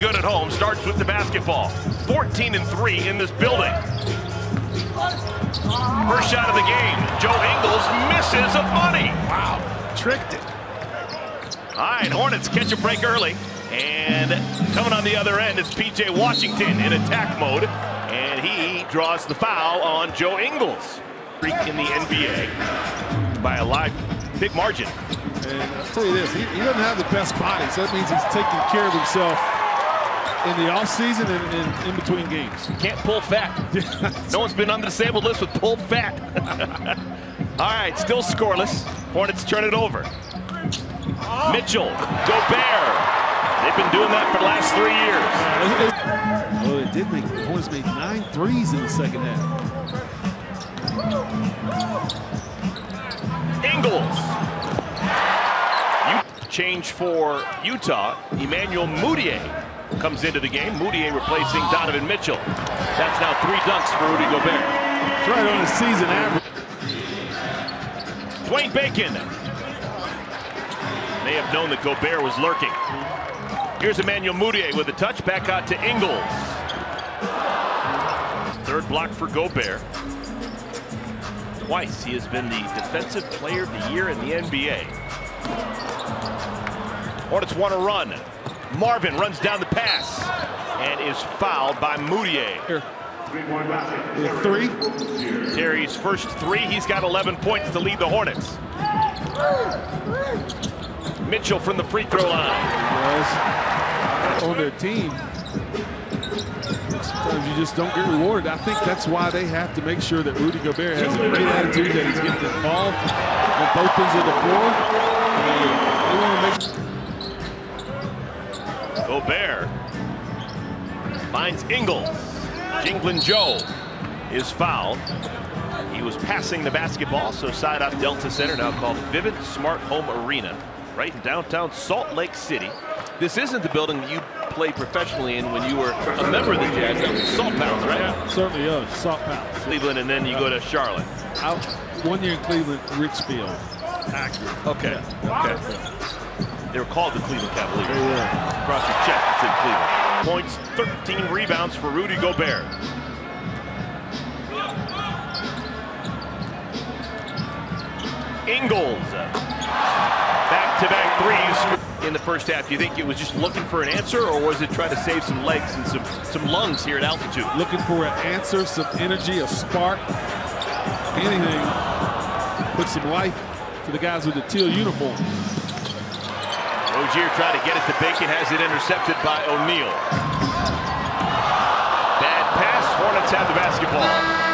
Good at home starts with the basketball. 14 and 3 in this building. First shot of the game. Joe Ingles misses a bunny. Wow. Tricked it. All right, Hornets catch a break early. And coming on the other end, it's P.J. Washington in attack mode. And he draws the foul on Joe Ingles. Freak in the NBA by a live big margin. And I'll tell you this, he, he doesn't have the best body, so that means he's taking care of himself in the offseason and, and in between games. Can't pull fat. no one's been on the disabled list with pulled fat. All right, still scoreless. Hornets turn it over. Mitchell, Gobert. They've been doing that for the last three years. Well, it did make the Hornets made nine threes in the second half. Ingles. Change for Utah. Emmanuel Mudiay comes into the game. Mudiay replacing Donovan Mitchell. That's now three dunks for Rudy Gobert. It's right on the season average. Dwayne Bacon. May have known that Gobert was lurking. Here's Emmanuel Mudiay with a touch back out to Ingles. Third block for Gobert. Twice he has been the defensive player of the year in the NBA. Hornets want to run. Marvin runs down the pass and is fouled by Mudiay. Here. Three. Terry's first three. He's got 11 points to lead the Hornets. Mitchell from the free throw line. Yes. On their team. Sometimes you just don't get rewarded. I think that's why they have to make sure that Rudy Gobert has a great attitude, that he's getting involved on both ends of the floor. they want to make Gobert finds Ingles. Jinglin Joe is fouled. He was passing the basketball, so side up Delta Center, now called Vivint Smart Home Arena, right in downtown Salt Lake City. This isn't the building that you played professionally in when you were a member of the Jazz. That was Salt Palace, right? Yeah, certainly is. Salt Palace. Cleveland, and then you go to Charlotte. Out one year in Cleveland, Richfield. Accurate. Okay. Yeah. Okay. They were called the Cleveland Cavaliers. Oh, yeah. Across your chest, it's in Cleveland. Points, 13 rebounds for Rudy Gobert. Ingles. Back-to-back threes in the first half. Do you think it was just looking for an answer, or was it trying to save some legs and some, some lungs here at altitude? Looking for an answer, some energy, a spark, anything. Put some life to the guys with the teal uniform. Rozier tried to get it to Bacon, has it intercepted by O'Neale. Bad pass, Hornets have the basketball.